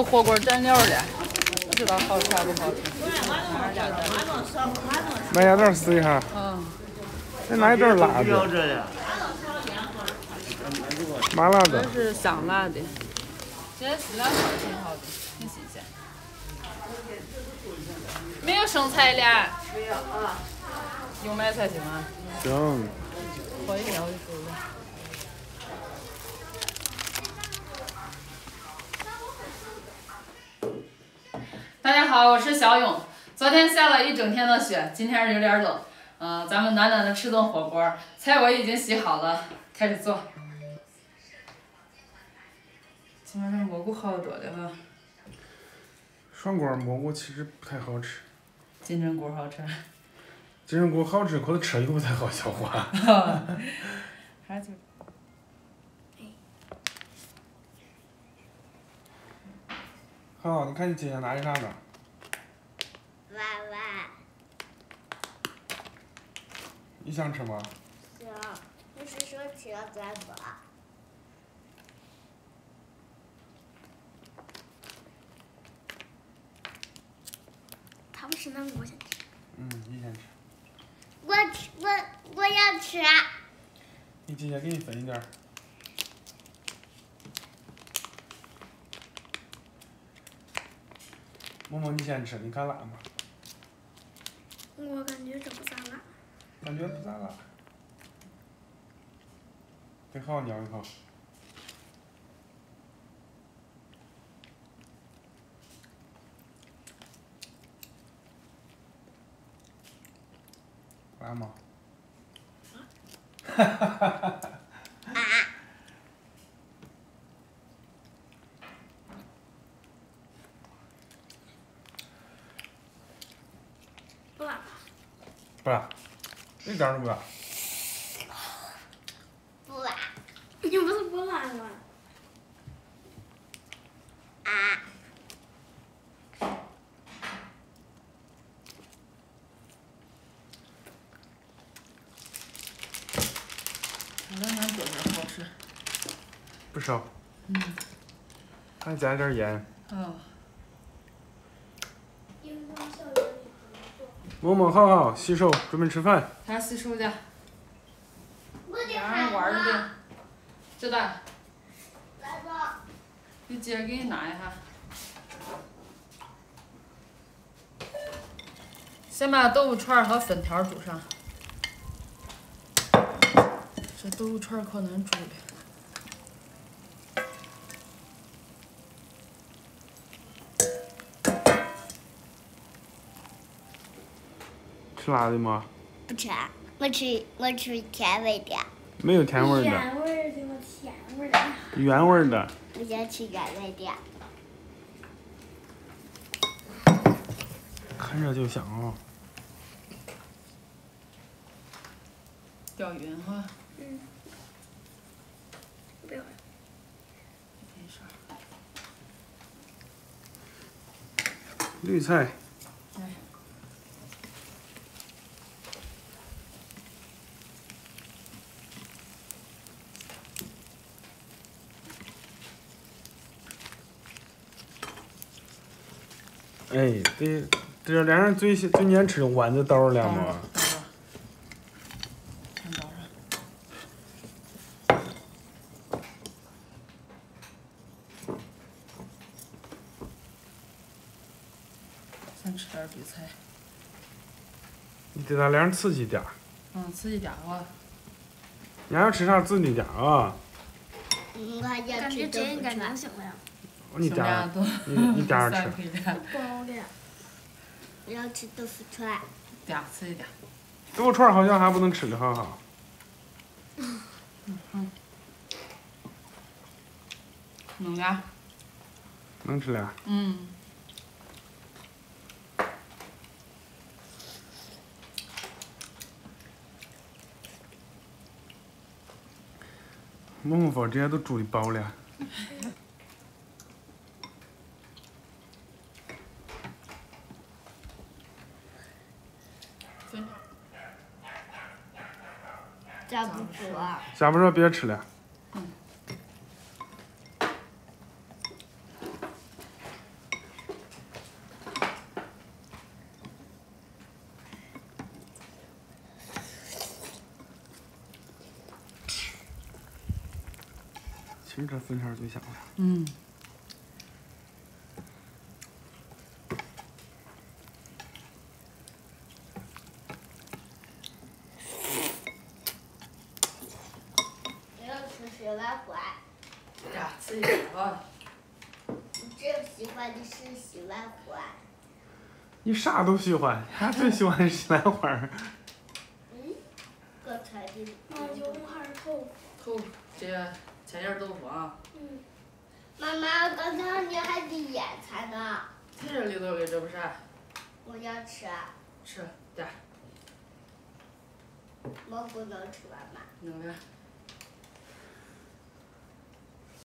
有火锅蘸料的，不知道好吃还不好吃。买鸭蛋试一下。嗯，再拿一袋辣的，麻辣的这。是香辣的。现在西兰花挺好的，挺新鲜。没有生菜了。没有啊。有麦菜行吗？行，可以了，我就走了。大家好，我是小勇。昨天下了一整天的雪，今天有点冷。嗯、咱们暖暖的吃顿火锅，菜我已经洗好了，开始做。今天这蘑菇好多的哈，涮锅蘑菇其实不太好吃，金针菇好吃。金针菇好吃，可是吃又不太好消化。还 就好，你看你姐姐拿的啥呢？娃娃，你想吃吗？行，你是说吃了再说。他不吃那，我想吃。嗯，你先吃。我吃，我我要吃。你姐姐给你分一点萌萌，你先吃，你看辣吗？我感觉这不咋辣。感觉不咋辣。得好好咬一口。辣吗？不 辣。不辣，一点儿都不辣。不辣。你不是不辣吗？啊。暖暖做的好吃。不少，嗯。还加点盐。哦。萌萌，好好洗手，准备吃饭。他洗手去，我得让喊人玩儿了。的。知道。来吧。你姐给你拿一下。先把豆腐串儿和粉条儿煮上。这豆腐串儿可难煮了。吃辣的吗？不吃，我吃我吃甜味的。没有甜味的，原味的甜味的。原味的。我想吃原味的。看着就香啊、掉匀哈。不要。没事。绿菜，来。哎，这这两人最喜最爱吃的豌豆豆了嘛。等会儿。先倒上。先吃点儿绿菜，你对他俩人刺激点儿，嗯，刺激点儿啊。你要吃啥刺激点儿啊？我还要吃豆腐串。行了呀，你点，儿你你点儿 吃。三可以点，包的。我要吃豆腐串。点儿吃一点儿。豆腐串儿好像还不能吃的很好。能呀？能吃了。嗯。萌萌说这些都煮的饱了。夹不住啊！夹不住，别吃了。嗯。其实这粉条最香。嗯。要吃小碗饭。呀，吃一点吧。我最喜欢的是小碗饭。你啥都喜欢，俺最喜欢的是西兰花儿。嗯，刚才的。那就还是豆腐。豆腐，这切点豆腐啊。嗯。妈妈，刚才你还得腌菜呢。在这里头给这不是？我要吃。吃，点。蘑菇能吃完吗？能的。